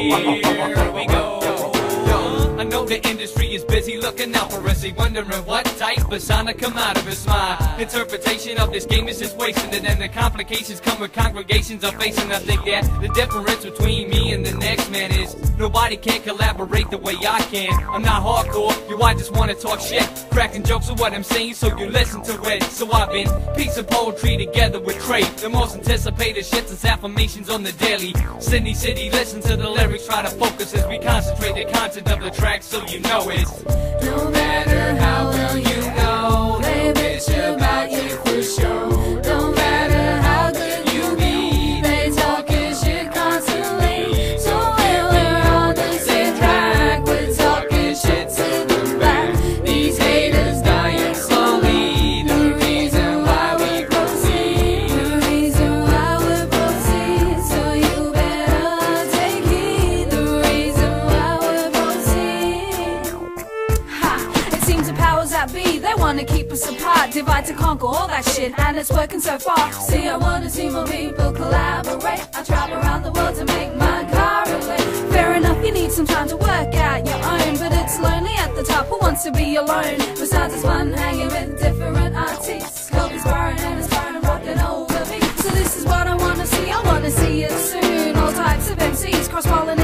Here looking out for us. He wondering what type of sound come out of his My interpretation of this game is just wasting it, and the complications come with congregations are facing. I think that the difference between me and the next man is nobody can collaborate the way I can. I'm not hardcore, yo, I just wanna talk shit, cracking jokes of what I'm saying, so you listen to it. So I've been piecing poetry together with Trey, the most anticipated shits and affirmations on the daily. Sydney City, listen to the lyrics, try to focus as we concentrate the content of the track, so you know it's. No matter how well you wanna keep us apart, divide to conquer all that shit, and it's working so far. See, I wanna see more people collaborate. I travel around the world to make my car relate. Fair enough, you need some time to work out your own, but it's lonely at the top. Who wants to be alone? Besides, it's fun hanging with different artists. Is burning and it's burning, rocking over me. So this is what I wanna see. I wanna see it soon. All types of MCs cross pollinating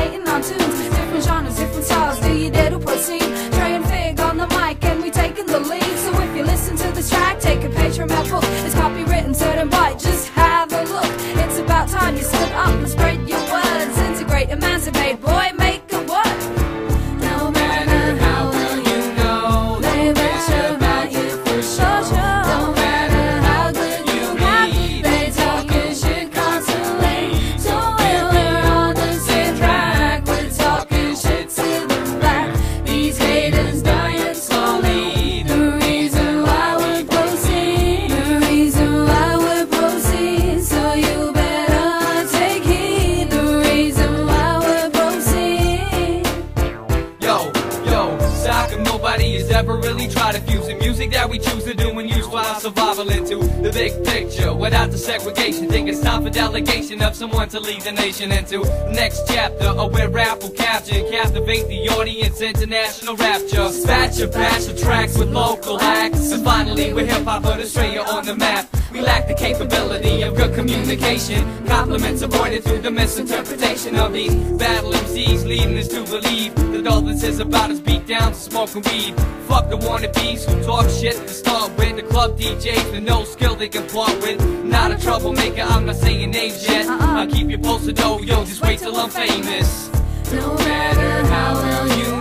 nobody has ever really tried to fuse the music that we choose to do and use for our survival into the big picture without the segregation. Think it's time for delegation of someone to lead the nation into the next chapter of where rap will capture and captivate the audience, international rapture. Of batch of tracks with local acts, and finally with hip hop Australia on the map. We lack the capability of good communication. Compliments avoided through the misinterpretation of these battle MCs, leading us to believe that all this is about is beat down to smoking weed. Fuck the wannabes who talk shit to start with. The club DJs with no skill they can plot with. Not a troublemaker, I'm not saying names yet. Uh-uh. I'll keep you posted though, yo, just wait till I'm famous. No matter how well you